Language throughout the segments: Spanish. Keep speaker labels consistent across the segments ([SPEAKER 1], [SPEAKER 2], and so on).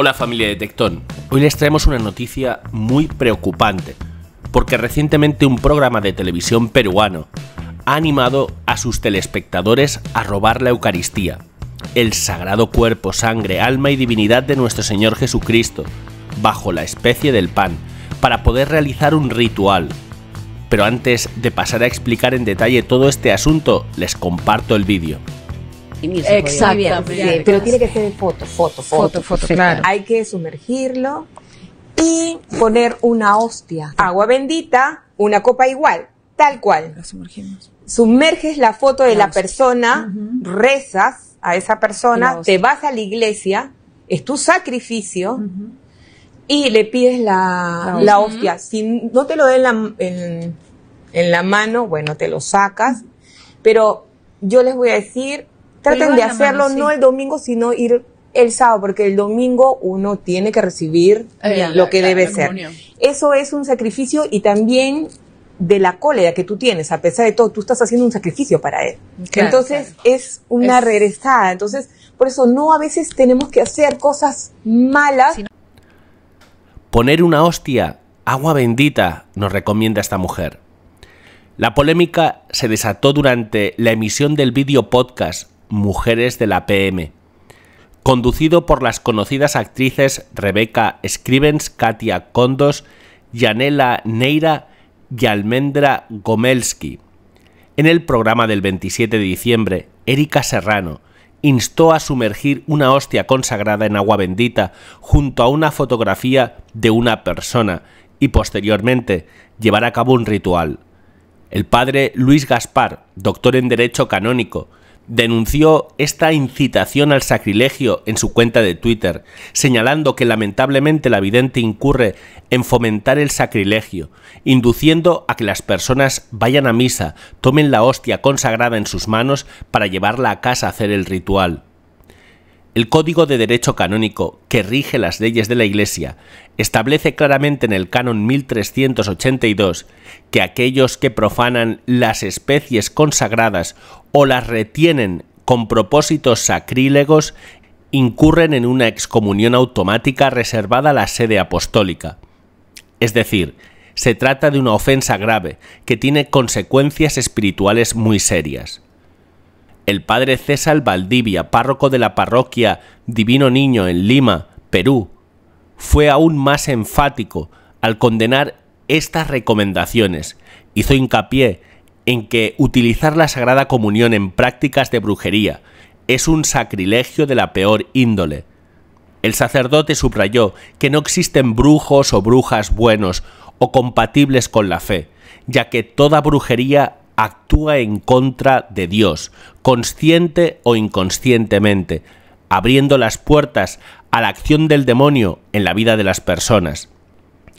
[SPEAKER 1] Hola familia de Tectón, hoy les traemos una noticia muy preocupante, porque recientemente un programa de televisión peruano ha animado a sus telespectadores a robar la Eucaristía, el sagrado cuerpo, sangre, alma y divinidad de nuestro Señor Jesucristo, bajo la especie del pan, para poder realizar un ritual. Pero antes de pasar a explicar en detalle todo este asunto, les comparto el vídeo.
[SPEAKER 2] Exactamente. pero tiene que ser foto, foto, foto. Foto, claro. Hay que sumergirlo y poner una hostia. Agua bendita, una copa igual, tal cual. La sumergimos. Sumerges la foto de la, persona, rezas a esa persona, te vas a la iglesia, es tu sacrificio. Y le pides la, hostia. Si no te lo den en, en la mano, bueno, te lo sacas. Pero yo les voy a decir, Traten de hacerlo no el domingo, sino ir el sábado, porque el domingo uno tiene que recibir eh, lo que debe ser. Eso es un sacrificio y también de la cólera que tú tienes, a pesar de todo, tú estás haciendo un sacrificio para él. Entonces es una regresada. Entonces, por eso no a veces tenemos que hacer cosas malas.
[SPEAKER 1] Poner una hostia, agua bendita, nos recomienda esta mujer. La polémica se desató durante la emisión del vídeo podcast Mujeres de la PM, conducido por las conocidas actrices Rebeca Scrivens, Katia Kondos, Yanela Neira y Almendra Gomelski. En el programa del 27 de diciembre, Erika Serrano instó a sumergir una hostia consagrada en agua bendita junto a una fotografía de una persona y posteriormente llevar a cabo un ritual. El padre Luis Gaspar, doctor en Derecho Canónico, denunció esta incitación al sacrilegio en su cuenta de Twitter, señalando que lamentablemente la vidente incurre en fomentar el sacrilegio, induciendo a que las personas vayan a misa, tomen la hostia consagrada en sus manos para llevarla a casa a hacer el ritual. El Código de Derecho Canónico, que rige las leyes de la Iglesia, establece claramente en el canon 1382 que aquellos que profanan las especies consagradas o las retienen con propósitos sacrílegos incurren en una excomunión automática reservada a la sede apostólica. Es decir, se trata de una ofensa grave que tiene consecuencias espirituales muy serias el padre César Valdivia, párroco de la parroquia Divino Niño en Lima, Perú, fue aún más enfático al condenar estas recomendaciones. Hizo hincapié en que utilizar la Sagrada Comunión en prácticas de brujería es un sacrilegio de la peor índole. El sacerdote subrayó que no existen brujos o brujas buenos o compatibles con la fe, ya que toda brujería actúa en contra de Dios, consciente o inconscientemente, abriendo las puertas a la acción del demonio en la vida de las personas.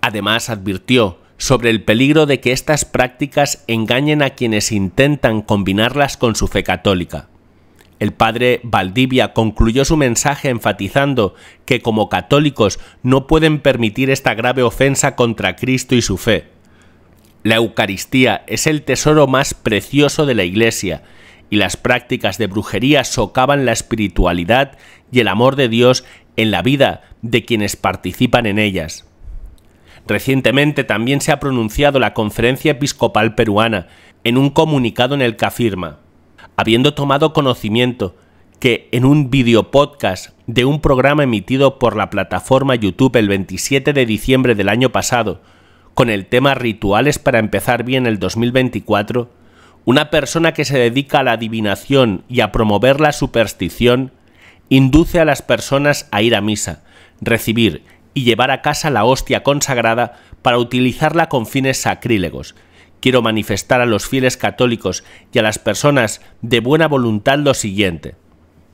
[SPEAKER 1] Además advirtió sobre el peligro de que estas prácticas engañen a quienes intentan combinarlas con su fe católica. El padre Valdivia concluyó su mensaje enfatizando que como católicos no pueden permitir esta grave ofensa contra Cristo y su fe, la Eucaristía es el tesoro más precioso de la Iglesia, y las prácticas de brujería socavan la espiritualidad y el amor de Dios en la vida de quienes participan en ellas. Recientemente también se ha pronunciado la Conferencia Episcopal Peruana en un comunicado en el que afirma, habiendo tomado conocimiento que en un videopodcast de un programa emitido por la plataforma YouTube el 27 de diciembre del año pasado, con el tema Rituales para empezar bien el 2024, una persona que se dedica a la adivinación y a promover la superstición induce a las personas a ir a misa, recibir y llevar a casa la hostia consagrada para utilizarla con fines sacrílegos. Quiero manifestar a los fieles católicos y a las personas de buena voluntad lo siguiente.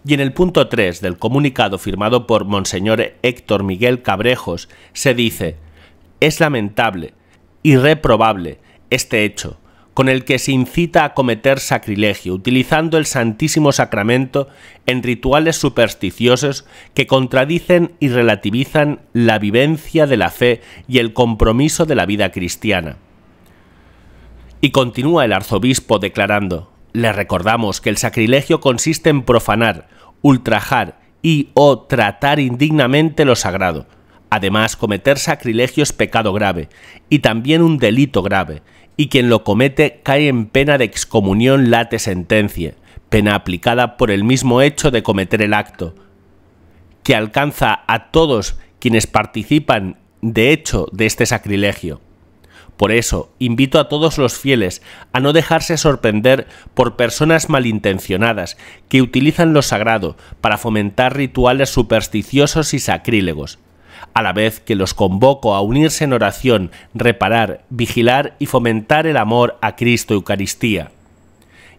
[SPEAKER 1] Y en el punto 3 del comunicado firmado por Monseñor Héctor Miguel Cabrejos se dice es lamentable y reprobable este hecho, con el que se incita a cometer sacrilegio, utilizando el Santísimo Sacramento en rituales supersticiosos que contradicen y relativizan la vivencia de la fe y el compromiso de la vida cristiana. Y continúa el arzobispo declarando, le recordamos que el sacrilegio consiste en profanar, ultrajar y o tratar indignamente lo sagrado. Además, cometer sacrilegio es pecado grave y también un delito grave, y quien lo comete cae en pena de excomunión late sentencia, pena aplicada por el mismo hecho de cometer el acto, que alcanza a todos quienes participan de hecho de este sacrilegio. Por eso, invito a todos los fieles a no dejarse sorprender por personas malintencionadas que utilizan lo sagrado para fomentar rituales supersticiosos y sacrílegos, a la vez que los convoco a unirse en oración, reparar, vigilar y fomentar el amor a Cristo Eucaristía.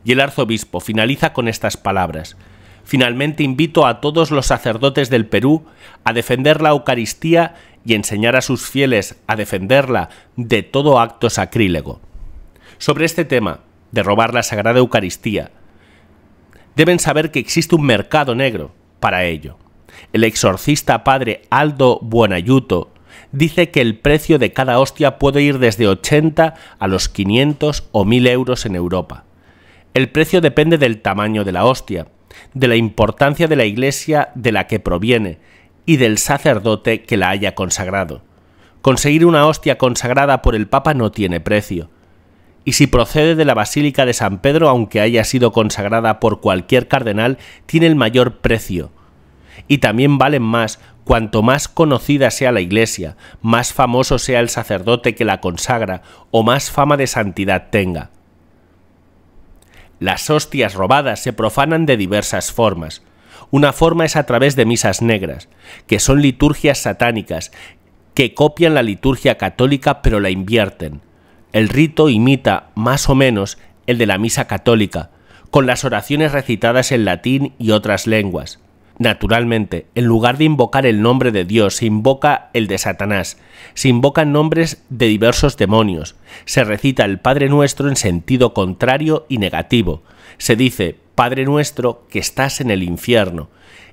[SPEAKER 1] Y el arzobispo finaliza con estas palabras. Finalmente invito a todos los sacerdotes del Perú a defender la Eucaristía y enseñar a sus fieles a defenderla de todo acto sacrílego. Sobre este tema, de robar la Sagrada Eucaristía, deben saber que existe un mercado negro para ello. El exorcista padre Aldo Buonayuto dice que el precio de cada hostia puede ir desde 80 a los 500 o 1000 euros en Europa. El precio depende del tamaño de la hostia, de la importancia de la iglesia de la que proviene y del sacerdote que la haya consagrado. Conseguir una hostia consagrada por el Papa no tiene precio. Y si procede de la Basílica de San Pedro, aunque haya sido consagrada por cualquier cardenal, tiene el mayor precio. Y también valen más cuanto más conocida sea la Iglesia, más famoso sea el sacerdote que la consagra o más fama de santidad tenga. Las hostias robadas se profanan de diversas formas. Una forma es a través de misas negras, que son liturgias satánicas, que copian la liturgia católica pero la invierten. El rito imita, más o menos, el de la misa católica, con las oraciones recitadas en latín y otras lenguas. Naturalmente, en lugar de invocar el nombre de Dios, se invoca el de Satanás, se invocan nombres de diversos demonios, se recita el Padre Nuestro en sentido contrario y negativo, se dice Padre nuestro que estás en el infierno,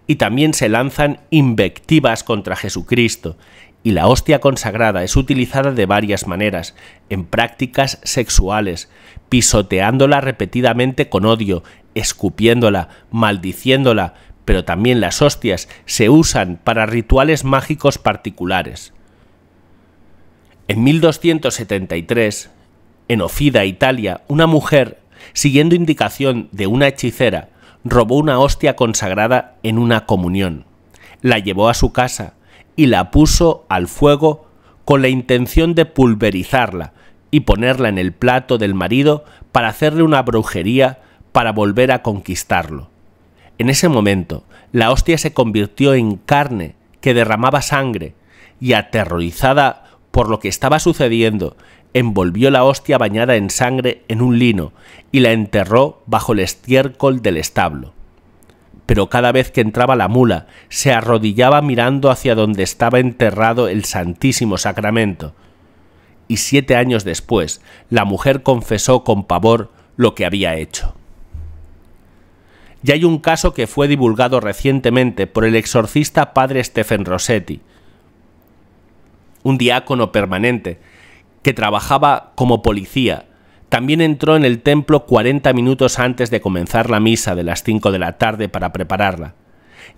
[SPEAKER 1] y también se lanzan invectivas contra Jesucristo, y la hostia consagrada es utilizada de varias maneras, en prácticas sexuales, pisoteándola repetidamente con odio, escupiéndola, maldiciéndola, pero también las hostias se usan para rituales mágicos particulares. En 1273, en Ofida, Italia, una mujer siguiendo indicación de una hechicera, robó una hostia consagrada en una comunión. La llevó a su casa y la puso al fuego con la intención de pulverizarla y ponerla en el plato del marido para hacerle una brujería para volver a conquistarlo. En ese momento, la hostia se convirtió en carne que derramaba sangre y aterrorizada por lo que estaba sucediendo envolvió la hostia bañada en sangre en un lino y la enterró bajo el estiércol del establo. Pero cada vez que entraba la mula, se arrodillaba mirando hacia donde estaba enterrado el Santísimo Sacramento. Y siete años después, la mujer confesó con pavor lo que había hecho. Y hay un caso que fue divulgado recientemente por el exorcista padre Stephen Rossetti, un diácono permanente que trabajaba como policía, también entró en el templo 40 minutos antes de comenzar la misa de las 5 de la tarde para prepararla.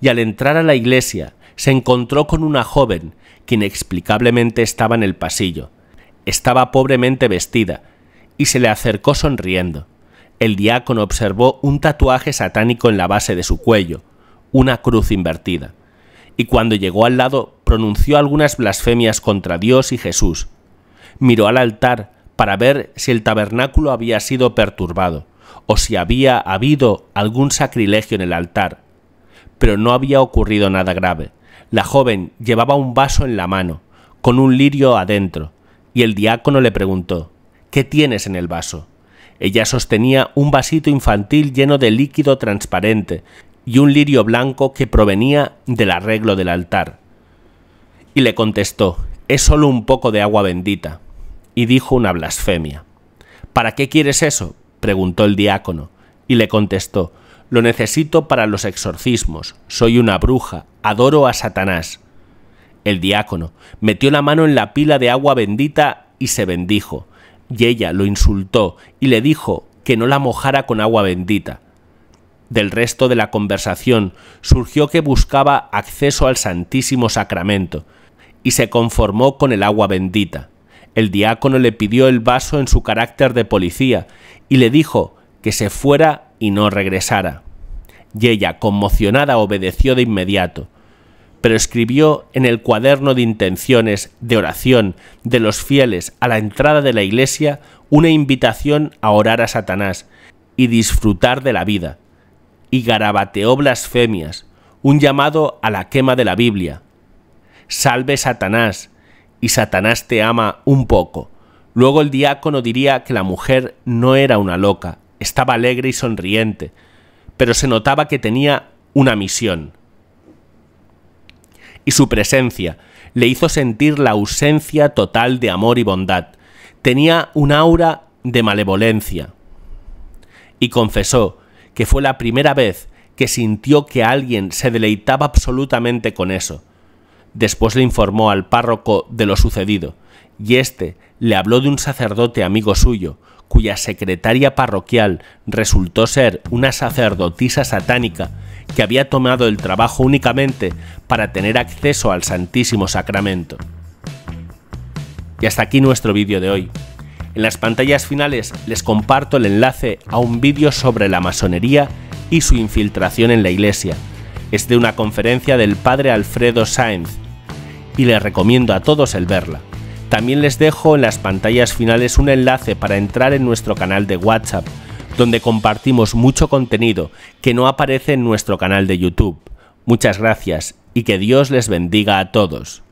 [SPEAKER 1] Y al entrar a la iglesia se encontró con una joven que inexplicablemente estaba en el pasillo. Estaba pobremente vestida y se le acercó sonriendo. El diácono observó un tatuaje satánico en la base de su cuello, una cruz invertida, y cuando llegó al lado pronunció algunas blasfemias contra Dios y Jesús, miró al altar para ver si el tabernáculo había sido perturbado o si había habido algún sacrilegio en el altar. Pero no había ocurrido nada grave. La joven llevaba un vaso en la mano, con un lirio adentro, y el diácono le preguntó ¿Qué tienes en el vaso? Ella sostenía un vasito infantil lleno de líquido transparente y un lirio blanco que provenía del arreglo del altar. Y le contestó Es solo un poco de agua bendita y dijo una blasfemia. ¿Para qué quieres eso? preguntó el diácono, y le contestó Lo necesito para los exorcismos. Soy una bruja, adoro a Satanás. El diácono metió la mano en la pila de agua bendita y se bendijo, y ella lo insultó y le dijo que no la mojara con agua bendita. del resto de la conversación surgió que buscaba acceso al Santísimo Sacramento y se conformó con el agua bendita. El diácono le pidió el vaso en su carácter de policía y le dijo que se fuera y no regresara. Y ella, conmocionada, obedeció de inmediato pero escribió en el cuaderno de intenciones de oración de los fieles a la entrada de la iglesia una invitación a orar a Satanás y disfrutar de la vida, y garabateó blasfemias, un llamado a la quema de la Biblia. Salve Satanás, y Satanás te ama un poco. Luego el diácono diría que la mujer no era una loca, estaba alegre y sonriente, pero se notaba que tenía una misión y su presencia le hizo sentir la ausencia total de amor y bondad. Tenía un aura de malevolencia. Y confesó que fue la primera vez que sintió que alguien se deleitaba absolutamente con eso. Después le informó al párroco de lo sucedido, y éste le habló de un sacerdote amigo suyo, cuya secretaria parroquial resultó ser una sacerdotisa satánica que había tomado el trabajo únicamente para tener acceso al Santísimo Sacramento. Y hasta aquí nuestro vídeo de hoy. En las pantallas finales les comparto el enlace a un vídeo sobre la masonería y su infiltración en la iglesia. Es de una conferencia del padre Alfredo Sáenz y les recomiendo a todos el verla. También les dejo en las pantallas finales un enlace para entrar en nuestro canal de WhatsApp donde compartimos mucho contenido que no aparece en nuestro canal de YouTube. Muchas gracias y que Dios les bendiga a todos.